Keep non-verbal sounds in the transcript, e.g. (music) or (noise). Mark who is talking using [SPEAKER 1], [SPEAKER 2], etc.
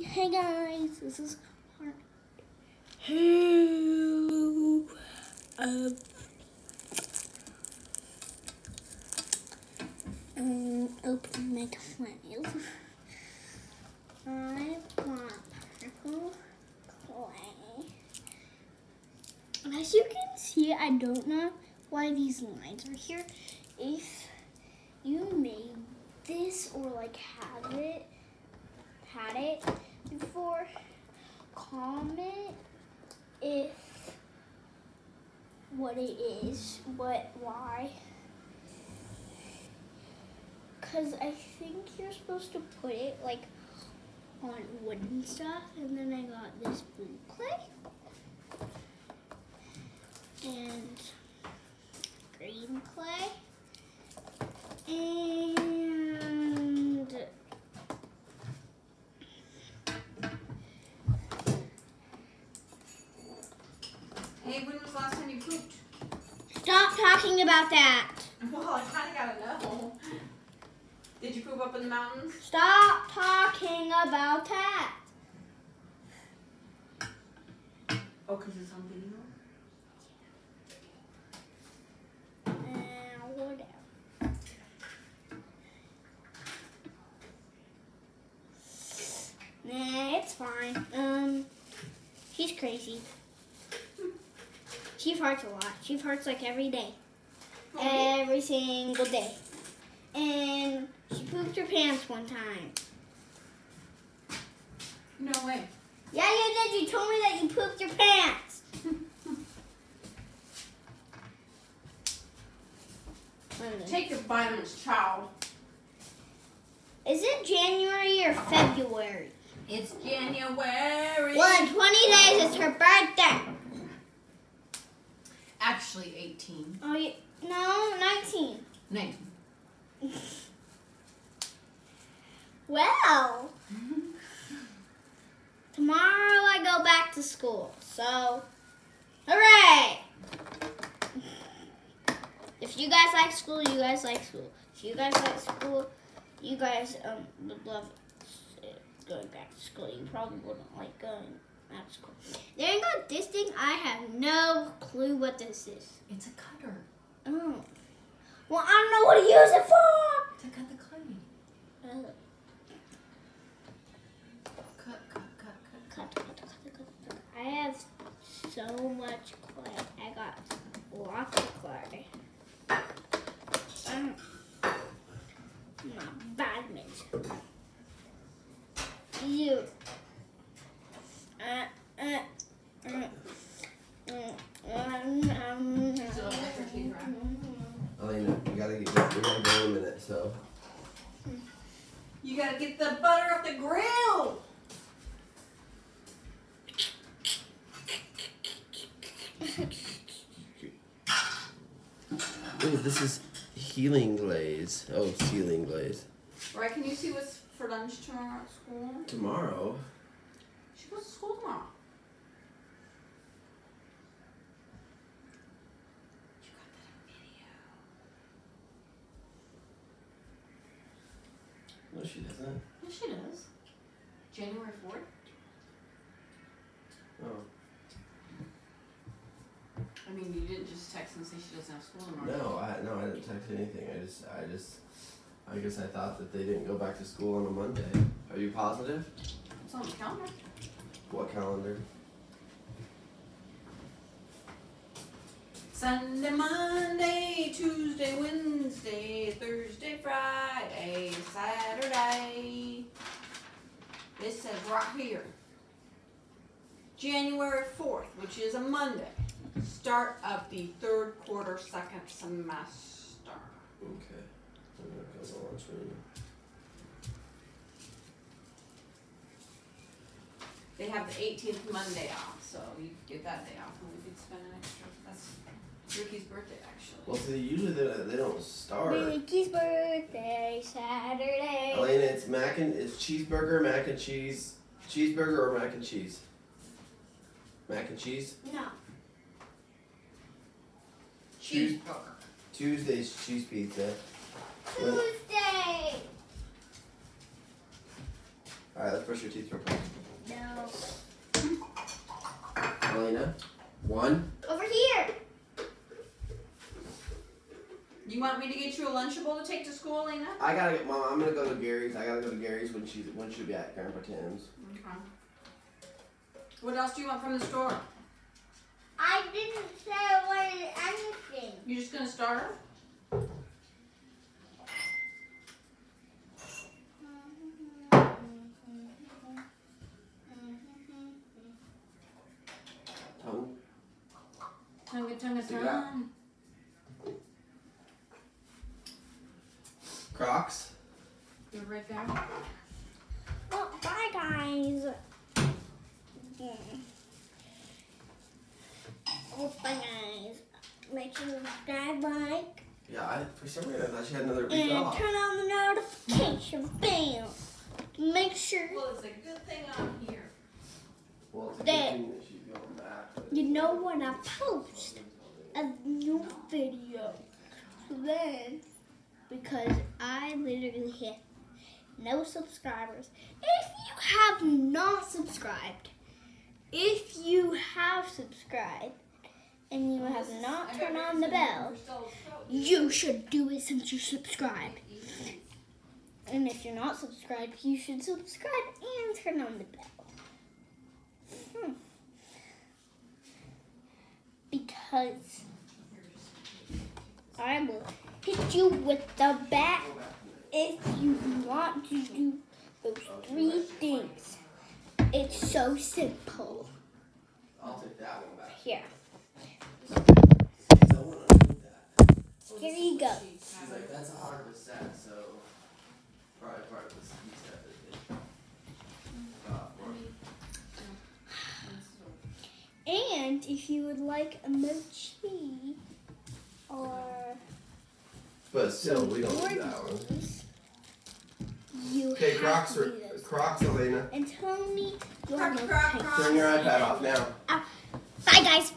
[SPEAKER 1] Hey guys, this is Mark. Hello. Um, um, open my file. I've got purple clay. As you can see, I don't know why these lines are here. If you made this or like have it, had it before, comment if what it is, what, why. Cause I think you're supposed to put it like on wooden stuff, and then I got this blue clay and green clay and
[SPEAKER 2] Hey, when was the last time you pooped?
[SPEAKER 1] stop talking about that.
[SPEAKER 2] Well, I kind of gotta know. Did you poop up in the mountains?
[SPEAKER 1] Stop talking about that.
[SPEAKER 2] Oh, because it's on video?
[SPEAKER 1] Uh. Nah, it's fine. Um, she's crazy. She farts a lot. She farts like every day. Every single day. And she pooped her pants one time.
[SPEAKER 2] No way.
[SPEAKER 1] Yeah, you did. You told me that you pooped your pants. (laughs)
[SPEAKER 2] Take your vitamins, child.
[SPEAKER 1] Is it January or February?
[SPEAKER 2] It's January.
[SPEAKER 1] Well, in 20 days, it's her birthday.
[SPEAKER 2] Actually, 18.
[SPEAKER 1] Oh, you, no, 19.
[SPEAKER 2] 19. (laughs)
[SPEAKER 1] Well, (laughs) tomorrow I go back to school, so hooray! If you guys like school, you guys like school. If you guys like school, you guys um would love going back to school. You probably wouldn't like going back to school. There you go. This thing, I have no clue what this is.
[SPEAKER 2] It's a cutter
[SPEAKER 1] Oh. Well, I don't know what to use it for.
[SPEAKER 2] to cut the clay.
[SPEAKER 1] Oh.
[SPEAKER 2] Cut, cut, cut, cut.
[SPEAKER 1] Cut, cut, cut, cut, cut. I have so much clay. I got lots of clay. Um, my badminton. You. Uh, uh, uh, uh, um, um,
[SPEAKER 2] So, extra teeth wrap.
[SPEAKER 3] Elena, you gotta get, we gotta go in a minute, so.
[SPEAKER 2] You gotta get the butter off the grill.
[SPEAKER 3] Ooh, this is healing glaze. Oh, healing glaze.
[SPEAKER 2] Right, can you see what's for lunch tomorrow at school?
[SPEAKER 3] Tomorrow,
[SPEAKER 2] She goes to school tomorrow. You got that video.
[SPEAKER 3] no, she doesn't.
[SPEAKER 2] Yes, she does. January 4th?
[SPEAKER 3] Oh,
[SPEAKER 2] I mean, you didn't just text and say she doesn't have school tomorrow.
[SPEAKER 3] no, I no, I didn't text anything. I just, I just, I guess I thought that they didn't go back to school on a Monday. Are you positive?
[SPEAKER 2] It's on the calendar.
[SPEAKER 3] What calendar?
[SPEAKER 2] Sunday, Monday, Tuesday, Wednesday, Thursday, Friday, Saturday. This says right here. January 4th, which is a Monday. Start of the third quarter, second semester.
[SPEAKER 3] Okay. I'm gonna go to the lunchroom.
[SPEAKER 2] They have the 18th Monday off, so you could get that day off and we could spend an extra. That's Ricky's birthday, actually.
[SPEAKER 3] Well, see, usually they, they don't start.
[SPEAKER 1] Ricky's birthday, Saturday.
[SPEAKER 3] Elena, it's mac and it's cheeseburger, mac and cheese, cheeseburger or mac and cheese. Mac and cheese.
[SPEAKER 1] No.
[SPEAKER 3] Cheese-
[SPEAKER 2] Cheeseburger.
[SPEAKER 3] Tuesday's cheese pizza.
[SPEAKER 1] Tuesday.
[SPEAKER 3] All right, let's brush your teeth real quick.
[SPEAKER 1] No.
[SPEAKER 3] Elena, one.
[SPEAKER 1] Over here.
[SPEAKER 2] You want me to get you a Lunchable to take to school, Lena?
[SPEAKER 3] I gotta get mom. I'm gonna go to Gary's. I gotta go to Gary's when she's when she'll be at Grandpa Tim's.
[SPEAKER 2] Okay. What else do you want from the store?
[SPEAKER 1] I didn't say I wanted anything.
[SPEAKER 2] You just gonna starve?
[SPEAKER 3] Tongue,
[SPEAKER 2] tongue,
[SPEAKER 3] See
[SPEAKER 2] tongue.
[SPEAKER 3] Crocs.
[SPEAKER 2] You're right there.
[SPEAKER 1] Well, bye guys. Mm. Oh, bye guys. Make sure to subscribe, like,
[SPEAKER 3] Yeah, I, for some reason I thought she had another week
[SPEAKER 1] and
[SPEAKER 3] off.
[SPEAKER 1] turn on the notification bell. Make sure
[SPEAKER 2] Well, it's a good thing I'm here.
[SPEAKER 3] Well, it's a good
[SPEAKER 1] Dad.
[SPEAKER 3] thing that she's going back. but-
[SPEAKER 1] you know when I post a new video. So then, because I literally hit no subscribers. If you have not subscribed, if you have subscribed and you have not turned on the bell, you should do it since you subscribed. And if you're not subscribed, you should subscribe and turn on the bell. Because I will hit you with the bat if you want to do those three things. It's so simple. Here, here you go.
[SPEAKER 3] She's like, that's a the set, so probably part of ski set that they got for me.
[SPEAKER 1] And if you would like a mochi or
[SPEAKER 3] But still, we don't need that one.
[SPEAKER 1] You
[SPEAKER 3] Okay,
[SPEAKER 1] have
[SPEAKER 3] Crocs
[SPEAKER 1] to
[SPEAKER 3] are
[SPEAKER 1] do those.
[SPEAKER 3] Crocs, Elena.
[SPEAKER 1] And tell me your
[SPEAKER 2] Croc, croc, croc.
[SPEAKER 3] Turn your iPad off now.
[SPEAKER 1] Ah, bye, guys.